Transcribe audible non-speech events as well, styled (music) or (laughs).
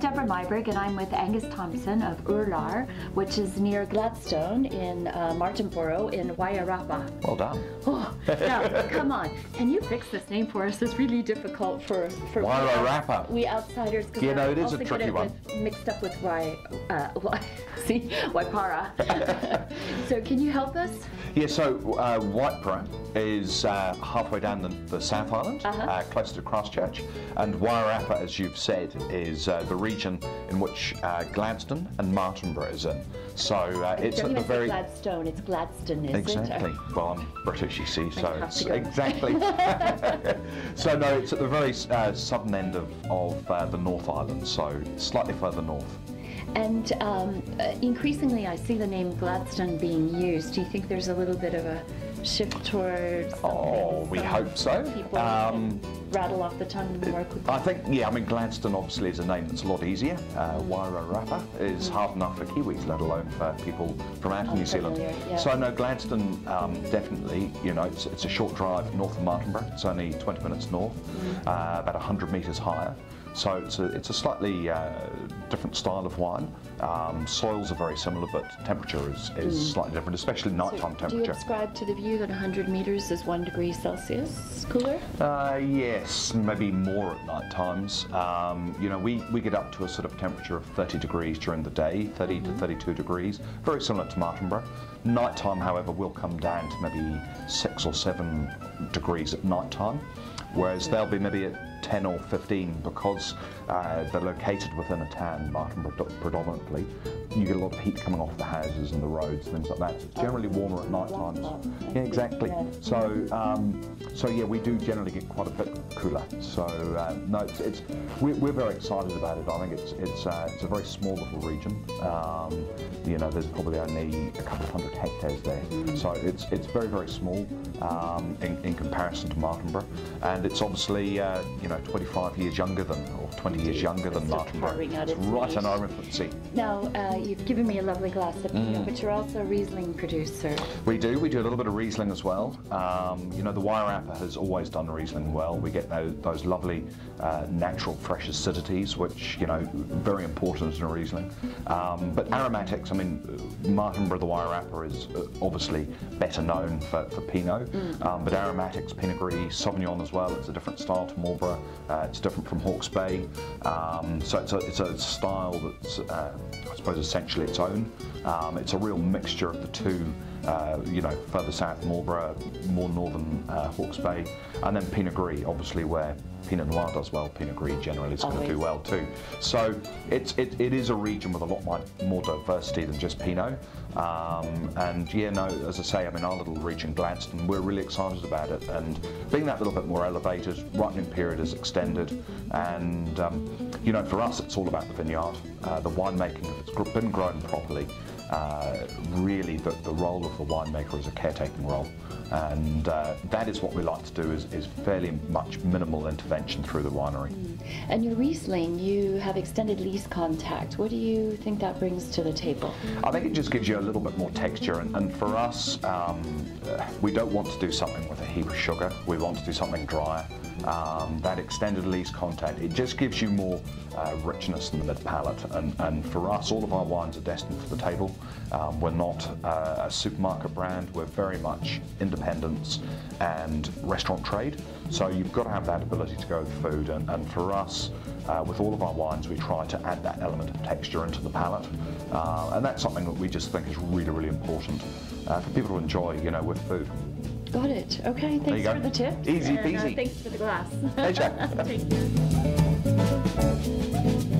Meiburg, and I'm with Angus Thompson of Urlar, which is near Gladstone in uh, Martinborough in Wairarapa. Well done. Oh, now, come on. Can you fix this name for us? It's really difficult for, for Wairarapa. we outsiders. You know, it is a tricky one. With, mixed up with Wai, uh, (laughs) Wai, see, Waipara. (laughs) so can you help us? Yeah, so uh, Waipara is uh, halfway down the, the South Island, Uh-huh. uh, close to Christchurch, and Wairarapa, as you've said, is uh, the region in which uh, Gladstone and Martinborough is in. So uh, it's at the very Gladstone, it's Gladstone, is Exactly. it? Well, I'm British, you see, so it's exactly. (laughs) so no, it's at the very uh, southern end of, of uh, the North Island, so slightly further north. And um, uh, increasingly, I see the name Gladstone being used. Do you think there's a little bit of a shift towards? Oh, we hope so. People Um, rattle off the tongue more quickly. I think, yeah, I mean, Gladstone obviously is a name that's a lot easier. Uh, Wairarapa is hard enough for Kiwis, let alone for people from out of New Zealand. Yeah. So, no, Gladstone um, definitely, you know, it's, it's a short drive north of Martinborough. It's only 20 minutes north, uh, about 100 metres higher. So it's a, it's a slightly uh, different style of wine. Um, soils are very similar, but temperature is, is slightly different, especially nighttime So do you temperature. ascribe to the view that 100 meters is one degree Celsius cooler? Uh, yes, maybe more at night times. Um, you know, we, we get up to a sort of temperature of 30 degrees during the day, 30 to 32 degrees, very similar to Martinborough. Nighttime, however, will come down to maybe six or seven degrees at night time, whereas they'll be maybe at 10 or 15 because uh, they're located within a town, Martinborough predominantly. You get a lot of heat coming off the houses and the roads, things like that. It's generally warmer at night times. Yeah, exactly. So, um, so yeah, we do generally get quite a bit cooler. So, uh, no, it's, it's we're, we're very excited about it. I think it's it's uh, it's a very small little region. Um, you know, there's probably only a couple of hundred hectares there, so it's it's very very small um, in, in comparison to Martinborough, and it's obviously uh, you know 25 years younger than or 20 years younger than Still Martinborough. carving out It's right on our infancy. Now, uh, you've given me a lovely glass of Pinot, Mm. but you're also a Riesling producer. We do. We do a little bit of Riesling as well. Um, you know, the Wairarapa has always done Riesling well. We get those, those lovely uh, natural fresh acidities, which, you know, very important in a Riesling. Um, but aromatics, I mean, Martinborough, the Wairarapa is uh, obviously better known for, for Pinot. Um, but aromatics, Pinot Gris, Sauvignon as well, it's a different style to Marlborough. Uh, it's different from Hawke's Bay. Um, so it's a, it's a style that's, uh, I suppose, essentially its own. Um, it's a real mixture of the two, uh, you know, further south Marlborough, more northern uh, Hawke's Bay, and then Pinot Gris, obviously where Pinot Noir does well, Pinot Gris generally is going to do well too. So it's, it, it is a region with a lot more, more diversity than just Pinot. Um, and yeah, no, as I say, I mean, our little region, Gladstone, we're really excited about it. And being that little bit more elevated, ripening period is extended. And, um, you know, for us, it's all about the vineyard. Uh, the winemaking, if it's been grown properly, uh, really the, the role of the winemaker is a caretaking role. And uh, that is what we like to do is, is fairly much minimal intervention through the winery. And your Riesling, you have extended lees contact. What do you think that brings to the table? I think it just gives you a little bit more texture, and, and for us, um, we don't want to do something with a heap of sugar. We want to do something drier. Um, that extended lees contact, it just gives you more uh, richness in the palate. And, and for us, all of our wines are destined for the table. Um, we're not uh, a supermarket brand. We're very much independence and restaurant trade. So you've got to have that ability to go with food. And, and for us, uh, with all of our wines, we try to add that element of texture into the palate. Uh, and that's something that we just think is really, really important uh, for people to enjoy, you know, with food. Got it. Okay, you thanks go. for the tip. Easy and, uh, peasy. thanks for the glass. Pleasure. (laughs) Take care.